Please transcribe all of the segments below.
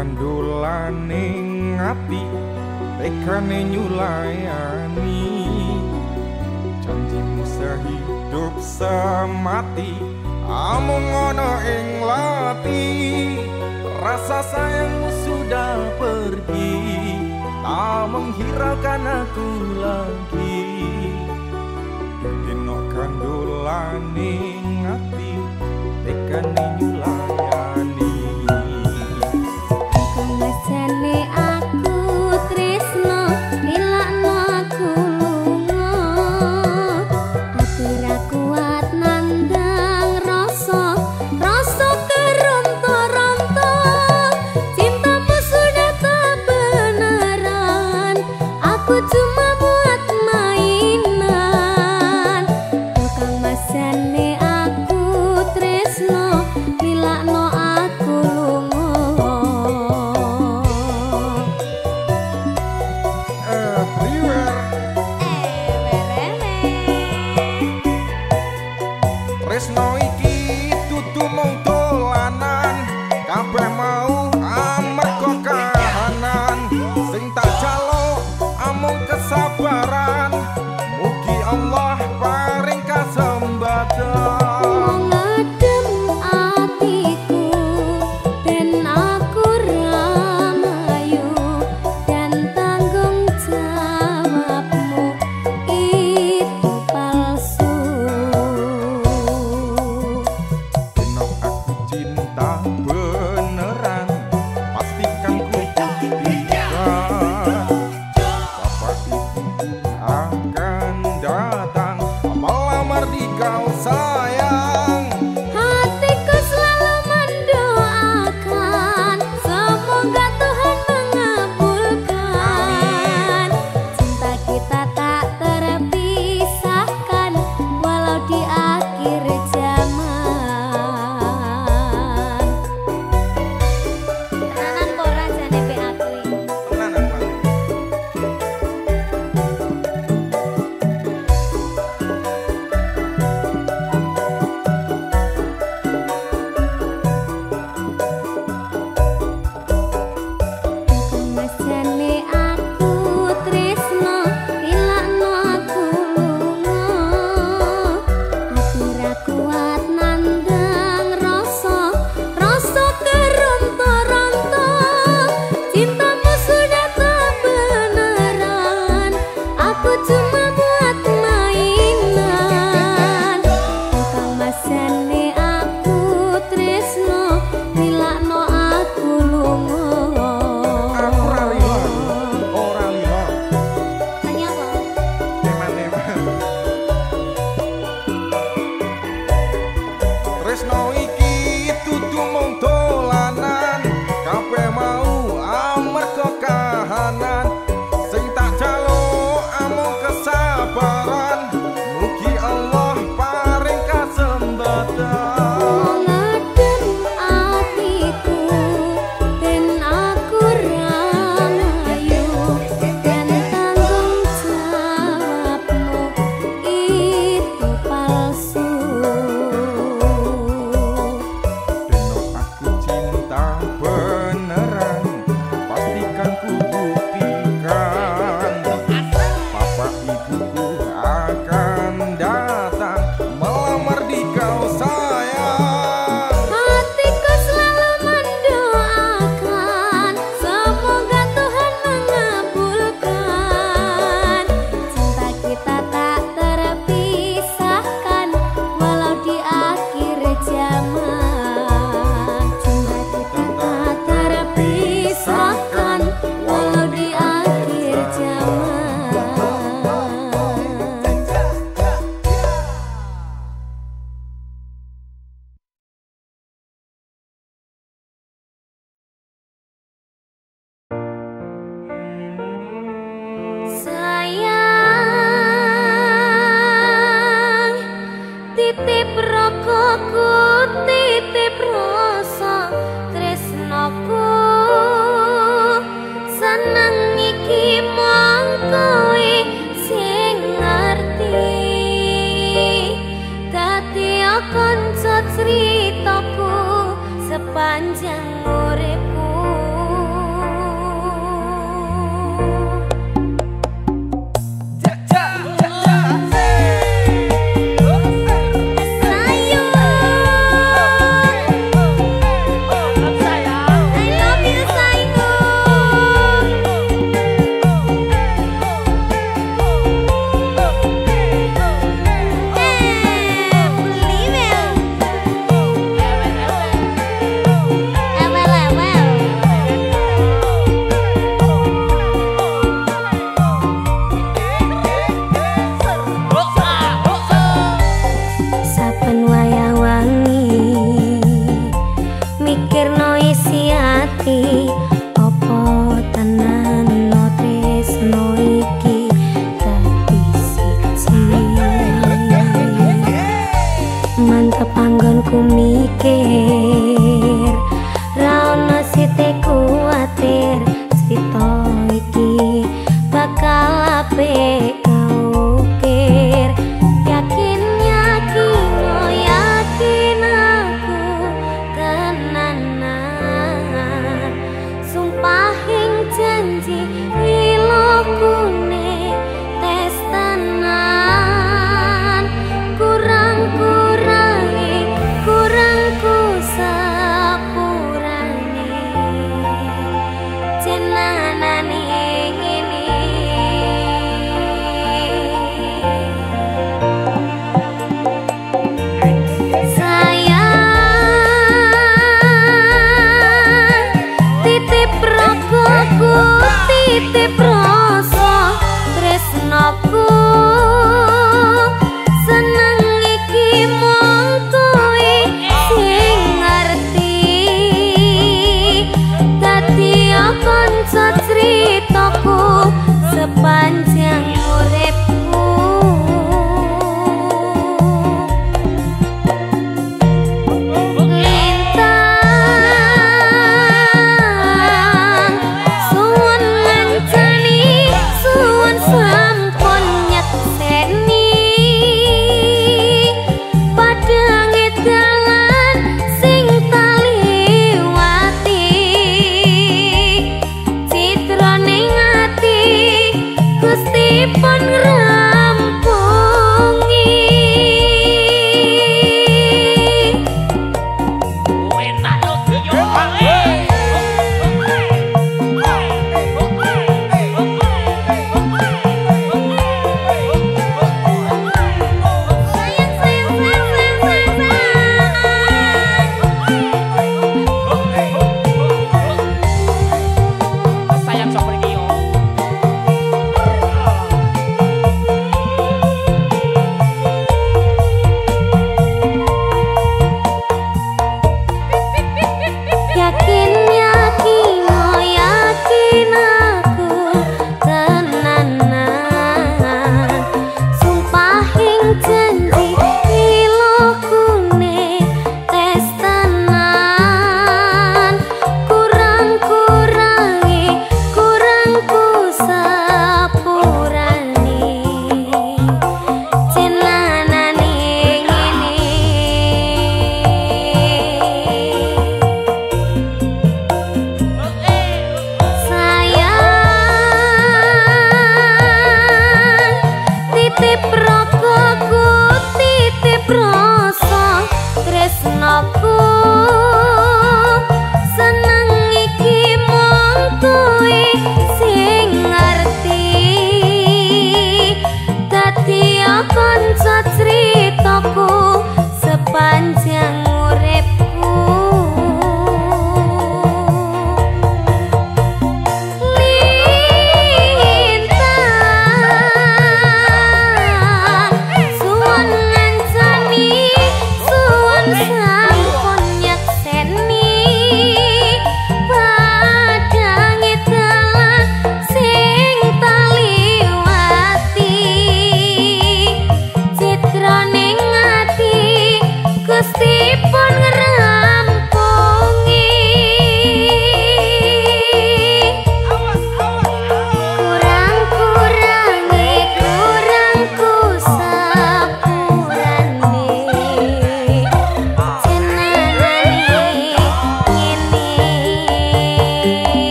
kandulaning ati tekane nyulayani. Janjimu sehidup semati amung ono ing lati. Rasa sayangmu sudah pergi tak menghiraukan aku lagi. Dino kandulaning ati tekane nyulayani.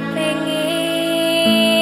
pingin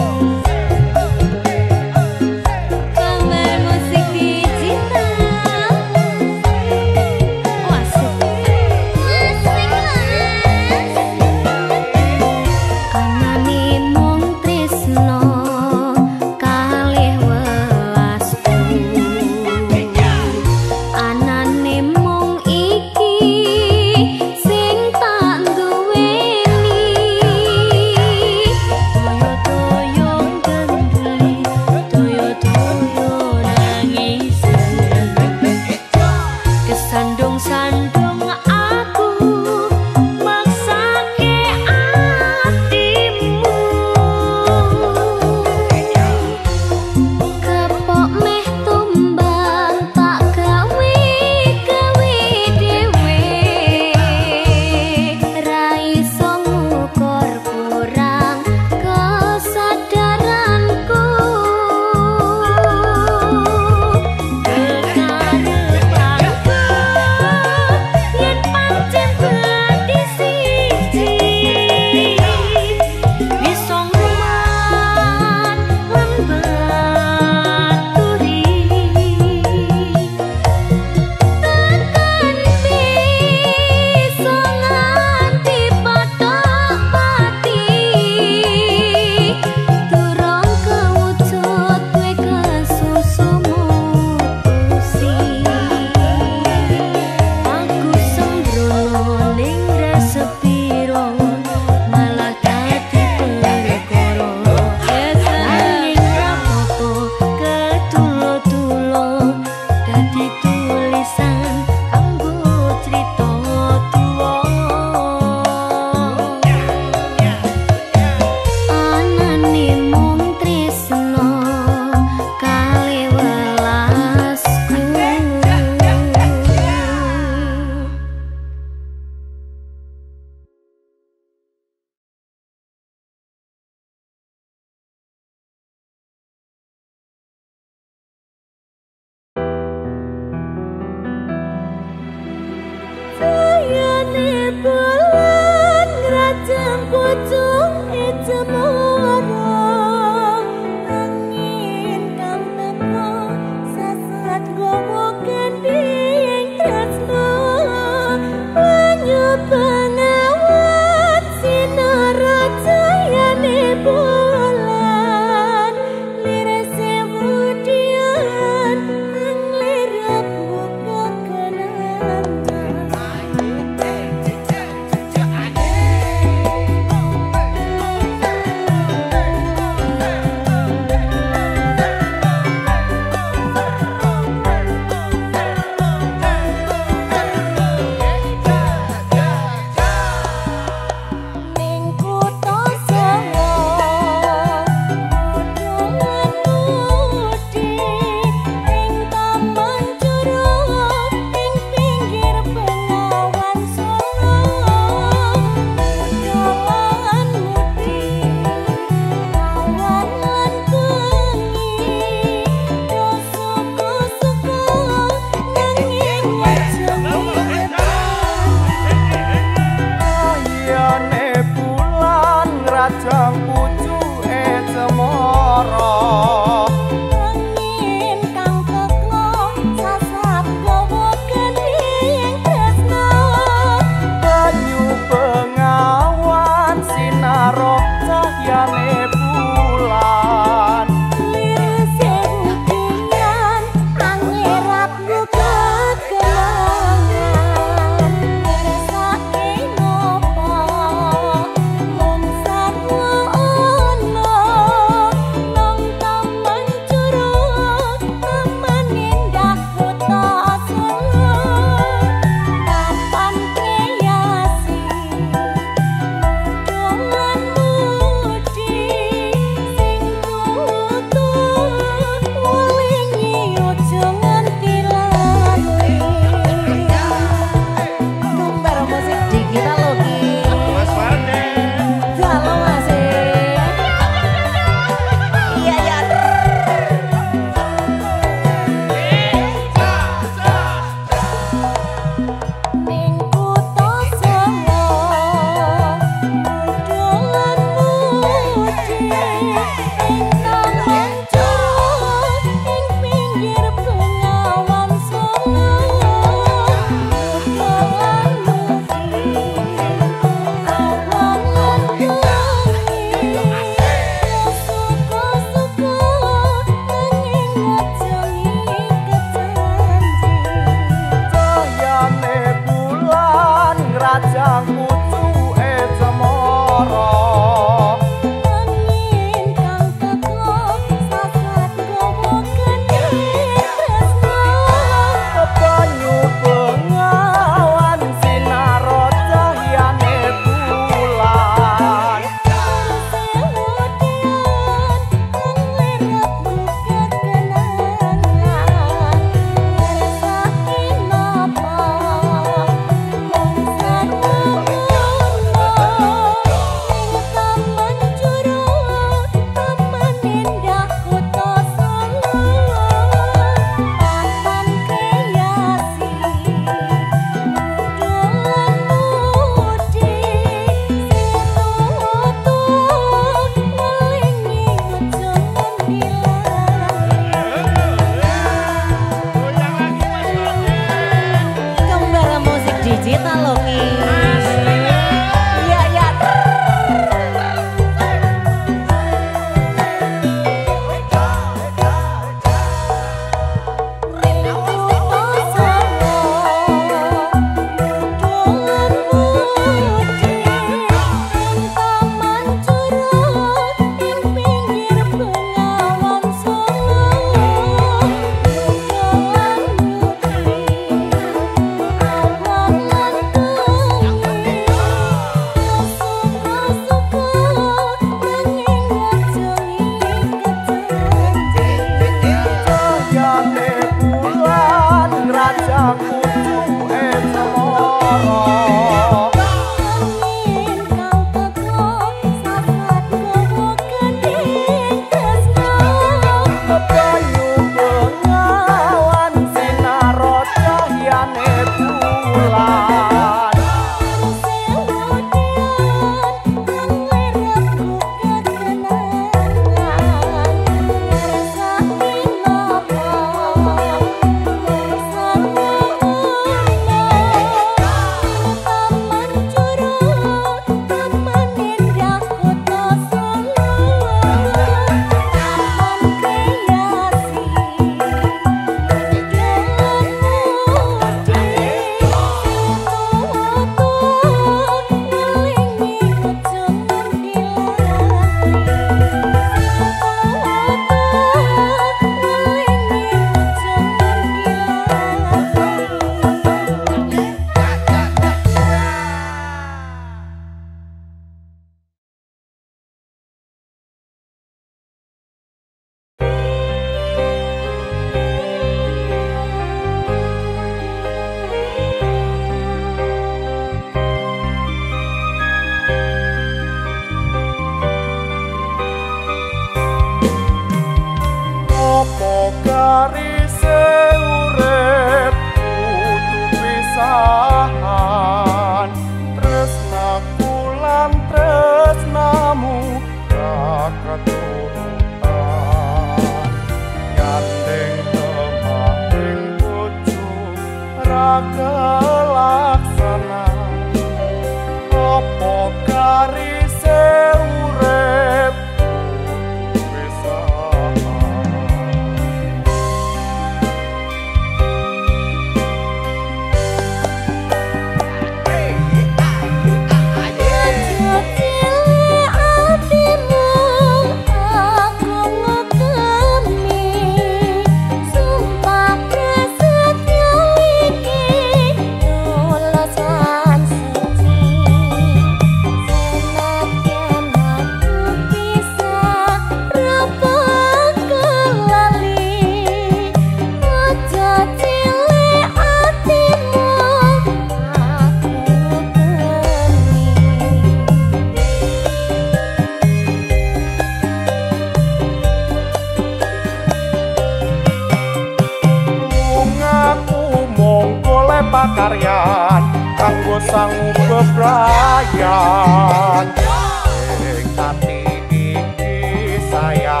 ing ati iki saya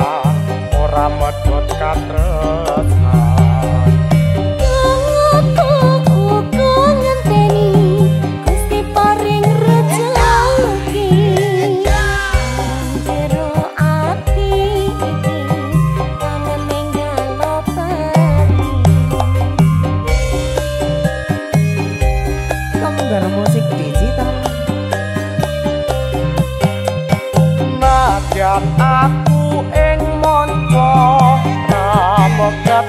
ora medhot katresnan walk up